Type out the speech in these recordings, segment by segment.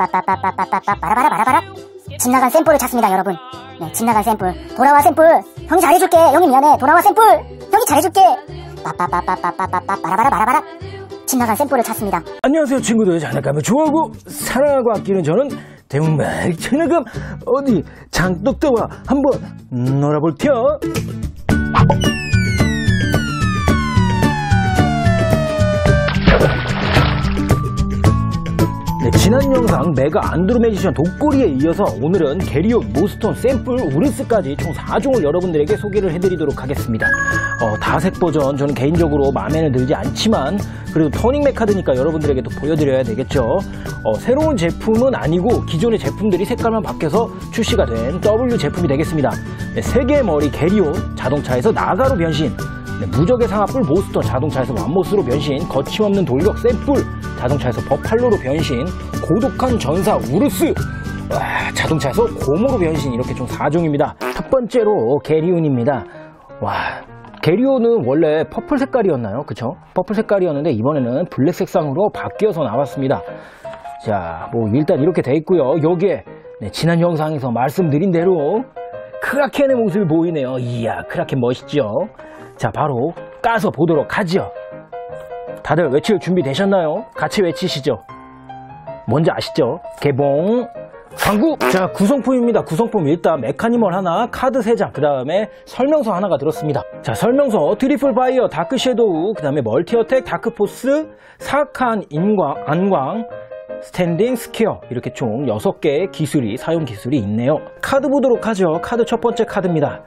빠빠빠빠빠빠빠 바라바라바라바라. 진나간 샘플을 찾습니다 여러분. 네 진나간 샘플. 돌아와 샘플. 형이 잘해줄게. 형이 미안해. 돌아와 샘플. 형이 잘해줄게. 빠빠빠빠빠빠빠 바라바라바라바라. 진나간 샘플을 찾습니다. 안녕하세요 친구들. 장난감을 좋아하고 사랑하고 아끼는 저는 정말 장난감 어디 장독대와 한번 놀아볼게요 지난 영상 메가 안드로메지션 독고리에 이어서 오늘은 게리온, 모스톤, 센뿔, 우르스까지 총 4종을 여러분들에게 소개를 해드리도록 하겠습니다. 어, 다색 버전 저는 개인적으로 마음에는 들지 않지만 그래도 터닝 메카드니까 여러분들에게 또 보여드려야 되겠죠. 어, 새로운 제품은 아니고 기존의 제품들이 색깔만 바뀌어서 출시가 된 W 제품이 되겠습니다. 네, 세개의 머리 게리온, 자동차에서 나가로 변신, 네, 무적의 상아뿔 모스톤 자동차에서 맘모스로 변신 거침없는 돌격 센뿔 자동차에서 버팔로로 변신 고독한 전사 우르스. 와, 자동차에서 곰으로 변신 이렇게 총 4종입니다. 첫 번째로 게리온입니다. 와 게리온은 원래 퍼플 색깔이었나요? 그쵸? 퍼플 색깔이었는데 이번에는 블랙 색상으로 바뀌어서 나왔습니다. 자 뭐 일단 이렇게 돼 있고요. 여기에 네, 지난 영상에서 말씀드린 대로 크라켄의 모습이 보이네요. 이야 크라켄 멋있죠? 자, 바로 까서 보도록 하죠. 다들 외칠 준비 되셨나요? 같이 외치시죠. 뭔지 아시죠? 개봉. 광고! 자, 구성품입니다. 구성품 일단 메카니멀 하나, 카드 3장, 그 다음에 설명서 하나가 들었습니다. 자, 설명서 triple fire, dark shadow, 그 다음에 multi attack, dark force, 사악한 인광, 안광, standing square 이렇게 총 6개의 기술이, 사용 기술이 있네요. 카드 보도록 하죠. 카드 첫 번째 카드입니다.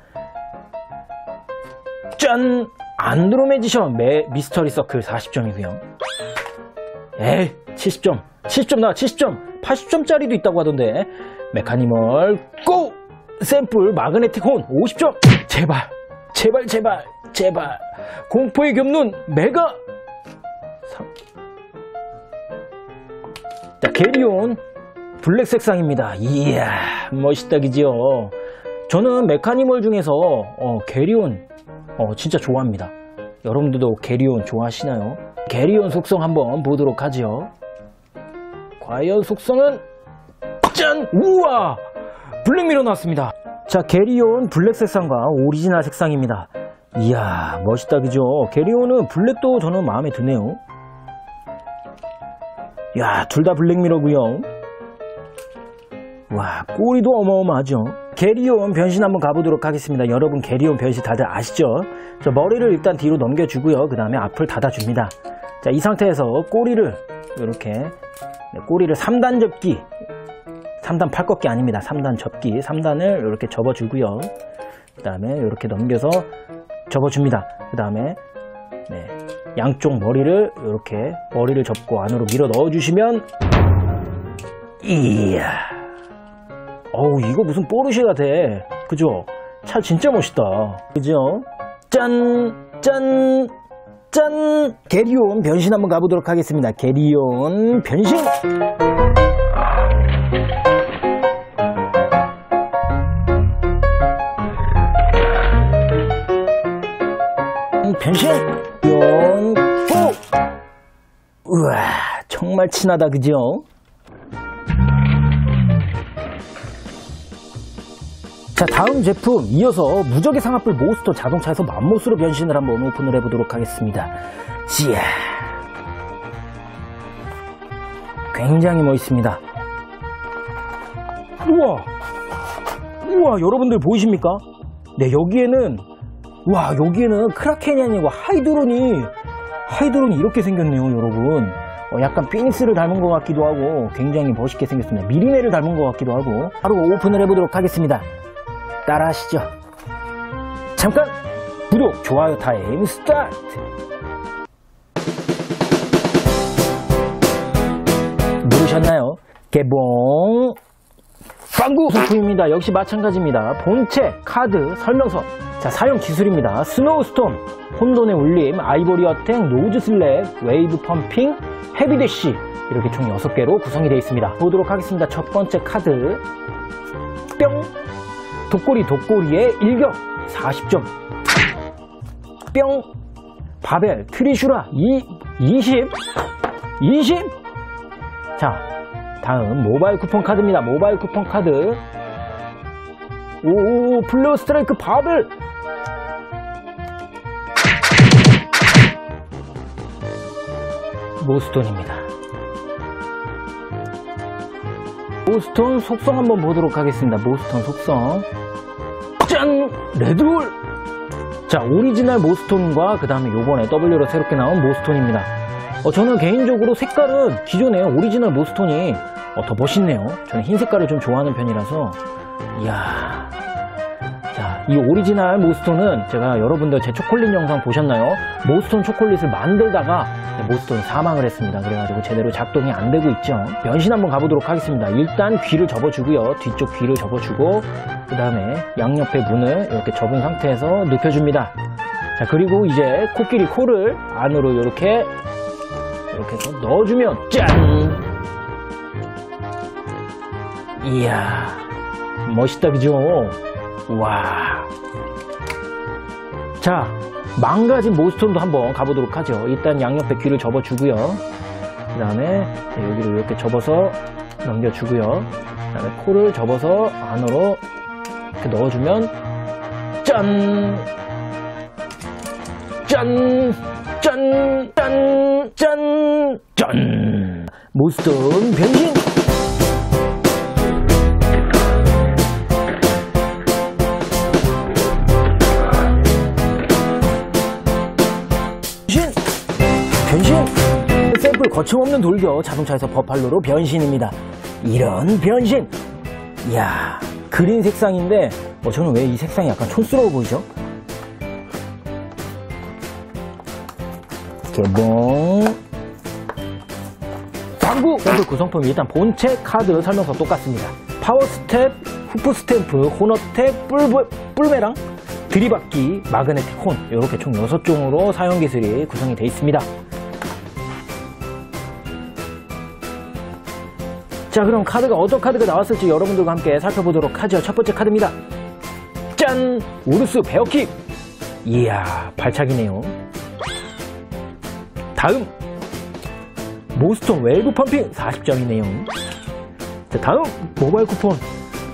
짠! 안드로메지션 매 미스터리 서클 40점이고요. 에이, 70점. 70점 나 70점. 80점짜리도 있다고 하던데. 메카니멀 go! 센뿔 magnetic horn 50점. 제발. 제발 제발. 제발. 공포의 겹눈 메가 3. 자, 게리온 블랙 색상입니다. 이야, 멋있다 그죠? 저는 메카니멀 중에서 어, 게리온 어, 진짜 좋아합니다. 여러분들도 게리온 좋아하시나요? 게리온 속성 한번 보도록 하죠. 과연 속성은 짠! 우와! black mirror 나왔습니다. 자, 게리온 블랙 색상과 오리지널 색상입니다. 이야, 멋있다, 그죠? 게리온은 블랙도 저는 마음에 드네요. 야, 둘 다 black mirror고요. 와, 꼬리도 어마어마하죠? 게리온 변신 한번 가보도록 하겠습니다. 여러분 게리온 변신 다들 아시죠? 저 머리를 일단 뒤로 넘겨주고요. 그 다음에 앞을 닫아줍니다. 자, 이 상태에서 꼬리를 이렇게 네, 꼬리를 3단 접기 3단 팔꺾기 아닙니다. 3단 접기 3단을 이렇게 접어주고요. 그 다음에 이렇게 넘겨서 접어줍니다. 그 다음에 네, 양쪽 머리를 이렇게 머리를 접고 안으로 밀어 넣어주시면 이야 어우 이거 무슨 포르쉐 같아 그죠? 차 진짜 멋있다 그죠? 짠! 짠! 짠! 게리온 변신 한번 가보도록 하겠습니다 게리온 변신! 변신! 용! 호! 우와 정말 친하다 그죠? 자 다음 제품 이어서 무적의 상하뿔 모스터 자동차에서 맘모스로 변신을 한번 오픈을 해보도록 하겠습니다. 지야 굉장히 멋있습니다. 우와. 우와 여러분들 보이십니까? 네 여기에는 와 여기에는 크라켄이 아니고 하이드론이 하이드론이 이렇게 생겼네요 여러분. 어, 약간 피닉스를 닮은 것 같기도 하고 굉장히 멋있게 생겼습니다. 미리네를 닮은 것 같기도 하고 바로 오픈을 해보도록 하겠습니다 따라 하시죠. 잠깐 구독, 좋아요 타임 스타트! 누르셨나요? 개봉! 광고 소품입니다. 역시 마찬가지입니다. 본체, 카드, 설명서. 자, 사용 기술입니다. Snow Storm, 혼돈의 울림, Ivory Attack, Nose Slap, Wave Pumping, Heavy Dash. 이렇게 총 6개로 구성이 되어 있습니다. 보도록 하겠습니다. 첫 번째 카드. 뿅! 독고리 독고리의 일격 40점 뿅 바벨 트리슈라 2, 20 20 자 다음 모바일 쿠폰 카드입니다. 모바일 쿠폰 카드. 오, Flare Strike 바벨. 모스톤입니다. 모스톤 속성 한번 보도록 하겠습니다. 모스톤 속성. 짠! Red Hole! 자, 오리지널 모스톤과 그 다음에 요번에 W로 새롭게 나온 모스톤입니다. 어, 저는 개인적으로 색깔은 기존의 오리지널 모스톤이 어, 더 멋있네요. 저는 흰 색깔을 좀 좋아하는 편이라서 이야 자, 이 오리지널 모스톤은 제가 여러분들 제 초콜릿 영상 보셨나요? 모스톤 초콜릿을 만들다가 모스톤이 사망을 했습니다. 그래가지고 제대로 작동이 안 되고 있죠. 변신 한번 가보도록 하겠습니다. 일단 귀를 접어주고요. 뒤쪽 귀를 접어주고 그 다음에 양옆에 문을 이렇게 접은 상태에서 눕혀줍니다. 자, 그리고 이제 코끼리 코를 안으로 이렇게 이렇게 해서 넣어주면 짠! 이야 멋있다 그죠? 와. 자, 망가진 모스톤도 한번 가보도록 하죠. 일단 양옆에 귀를 접어주고요. 그 다음에 여기를 이렇게 접어서 넘겨주고요. 그 다음에 코를 접어서 안으로 이렇게 넣어주면 짠! 짠! 짠! 짠! 짠! 짠! 모스톤 변신! 변신! 변신! 샘플 거침없는 돌격 자동차에서 버팔로로 변신입니다. 이런 변신! 이야, 그린 색상인데, 어, 저는 왜 이 색상이 약간 촌스러워 보이죠? 개봉. 광고! 센뿔 구성품이 일단 본체 카드 설명서 똑같습니다. Power Step, Hoof Stamp, Horn Attack, 뿔, 뿔매랑 들이받기, Magnetic Horn 이렇게 총 6종으로 사용 기술이 구성이 되어 있습니다. 자 그럼 카드가 어떤 카드가 나왔을지 여러분들과 함께 살펴보도록 하죠. 첫 번째 카드입니다. 짠! 우르스 Bear Kick! 이야 발차기네요. 다음 모스톤 Wave Pumping 40점이네요. 자 다음 모바일 쿠폰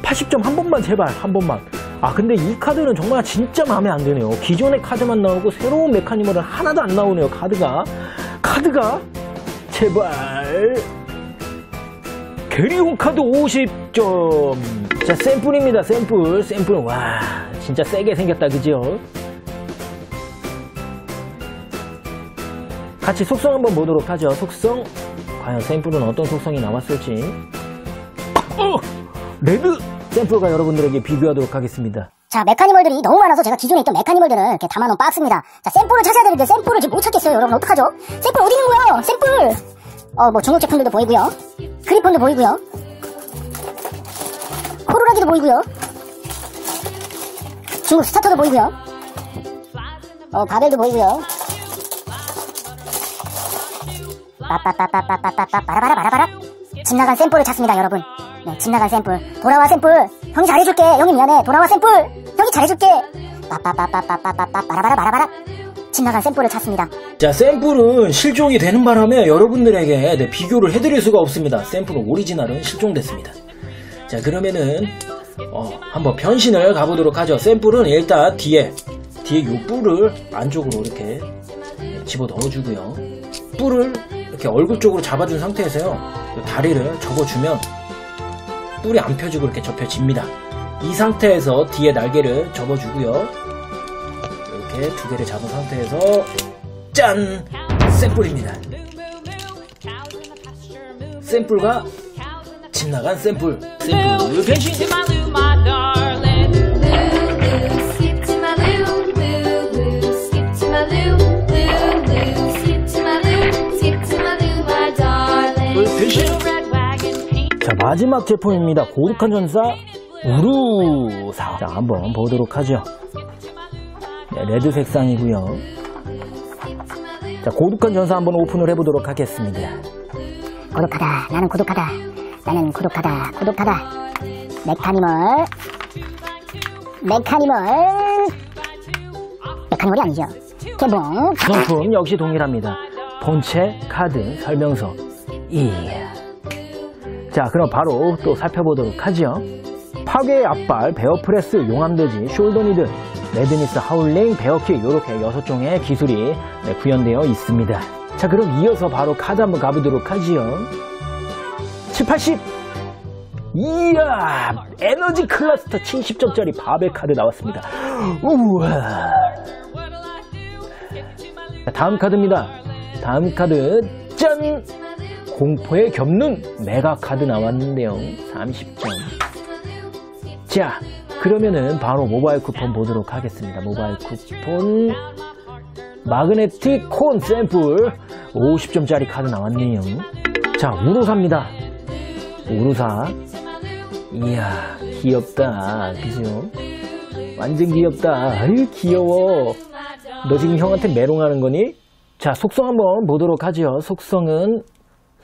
80점 한 번만 제발 한 번만 아 근데 이 카드는 정말 진짜 마음에 안 드네요. 기존의 카드만 나오고 새로운 메카니멀은 하나도 안 나오네요 카드가. 카드가 제발. 게리온 카드 50점. 자 센뿔입니다 센뿔. 센뿔 와 진짜 세게 생겼다 그죠? 같이 속성 한번 보도록 하죠. 속성. 과연 센뿔은 어떤 속성이 나왔을지. 어! red 센뿔과 여러분들에게 비교하도록 하겠습니다. 자, 메카니멀들이 너무 많아서 제가 기존에 있던 메카니멀들은 이렇게 담아놓은 박스입니다. 자, 센뿔을 찾아야 되는데 센뿔을 지금 못 찾겠어요. 여러분, 어떡하죠? 샘플 어디 있는 거예요? 샘플! 어, 뭐 중국 제품들도 보이고요. 그리폰도 보이고요. 코로라기도 보이고요. 중국 스타터도 보이고요. 어, 바벨도 보이고요. 빠빠빠빠빠빠빠 빠라바라 바라바라 집 나간 샘플을 찾습니다 여러분 네, 집 나간 샘플 돌아와 샘플 형이 잘해줄게 형이 미안해 돌아와 샘플 형이 잘해줄게 빠빠빠빠빠빠빠 빠라바라 바라바라 집 나간 샘플을 찾습니다 자, 샘플은 실종이 되는 바람에 여러분들에게 네, 비교를 해드릴 수가 없습니다. 샘플은 오리지널은 실종됐습니다. 자, 그러면은 어, 한번 변신을 가보도록 하죠. 샘플은 일단 뒤에 뒤에 요 뿔을 안쪽으로 이렇게 집어 넣어주고요. 뿔을 이렇게 얼굴 쪽으로 잡아준 상태에서요. 요 다리를 접어주면 뿔이 안 펴지고 이렇게 접혀집니다. 이 상태에서 뒤에 날개를 접어주고요. 이렇게 두 개를 잡은 상태에서 짠! 샘플입니다. 샘플과 집 나간 샘플. 샘플 변신! 변신! 마지막 제품입니다. 고독한 전사 우르스. 자, 한번 보도록 하죠. 네, red 색상이고요. 자, 고독한 전사 한번 오픈을 해보도록 하겠습니다. 고독하다 나는 고독하다 나는 고독하다 고독하다 메카니멀 메카니멀 메카니멀이 아니죠 개봉 상품 역시 동일합니다. 본체, 카드, 설명서. 이야. 자, 그럼 바로 또 살펴보도록 하죠. 파괴의 앞발, 베어프레스, 용암돼지, 숄더니드, 레드니스, 하울링, 베어킥 이렇게 여섯 종의 기술이 네, 구현되어 있습니다. 자, 그럼 이어서 바로 카드 한번 가보도록 하지요. 7, 80! 이야! 에너지 클러스터 70점짜리 바벨 카드 나왔습니다. 우와! 자, 다음 카드입니다. 다음 카드, 짠! 공포의 겹눈 메가 카드 나왔는데요. 30점. 자, 그러면은 바로 모바일 쿠폰 보도록 하겠습니다. 모바일 쿠폰 마그네틱 콘 샘플 50점짜리 카드 나왔네요. 자, 우루사입니다. 우루사. 이야, 귀엽다. 그죠? 완전 귀엽다. 아유, 귀여워. 너 지금 형한테 메롱하는 거니? 자, 속성 한번 보도록 하죠. 속성은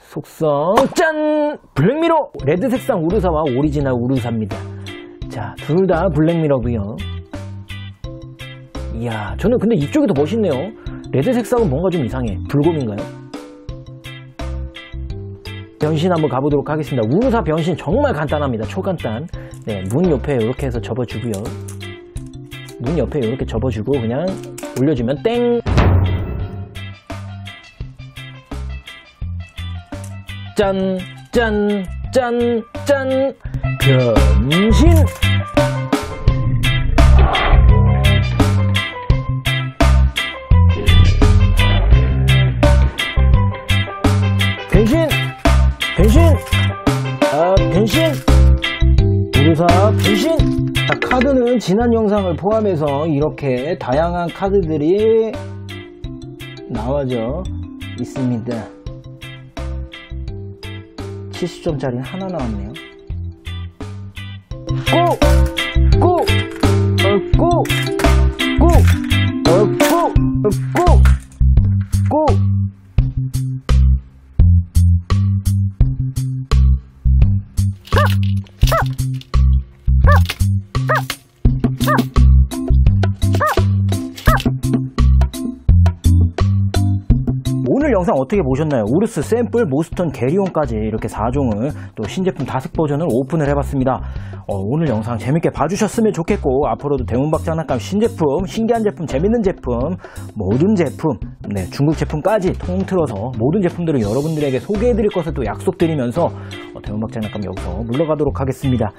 속성 짠! Black Mirror red 색상 우르스와 오리지널 우르스입니다. 자, 둘 다 Black Mirror고요. 이야, 저는 근데 이쪽이 더 멋있네요. red 색상은 뭔가 좀 이상해. 불곰인가요? 변신 한번 가보도록 하겠습니다. 우르사 변신 정말 간단합니다. 초간단. 네, 눈 옆에 이렇게 해서 접어주고요. 눈 옆에 이렇게 접어주고 그냥 올려주면 땡! 짠, 짠, 짠, 짠, 변신! 변신! 변신! 아, 변신! 우르사 변신! 자, 카드는 지난 영상을 포함해서 이렇게 다양한 카드들이 나와져 있습니다. 70점짜리 하나 나왔네요. 고! 고! 어, 고! 고! 어떻게 보셨나요? 우르스, 샘플, 모스턴, 게리온까지 이렇게 4종을 또 신제품 다색 버전을 오픈을 해봤습니다. 어, 오늘 영상 재밌게 봐주셨으면 좋겠고 앞으로도 대문박 장난감 신제품, 신기한 제품, 재밌는 제품, 모든 제품, 네, 중국 제품까지 통틀어서 모든 제품들을 여러분들에게 소개해드릴 것을 또 약속드리면서 어, 대문박 장난감 여기서 물러가도록 하겠습니다.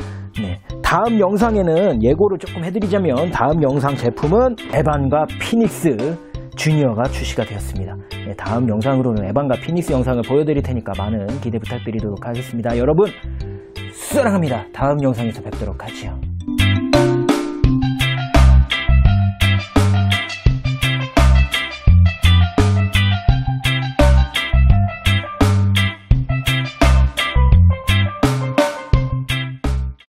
네, 다음 영상에는 예고를 조금 해드리자면 다음 영상 제품은 에반과 피닉스 주니어가 출시가 되었습니다. 네, 다음 영상으로는 에반과 피닉스 영상을 보여드릴 테니까 많은 기대 부탁드리도록 하겠습니다. 여러분, 사랑합니다. 다음 영상에서 뵙도록 하지요.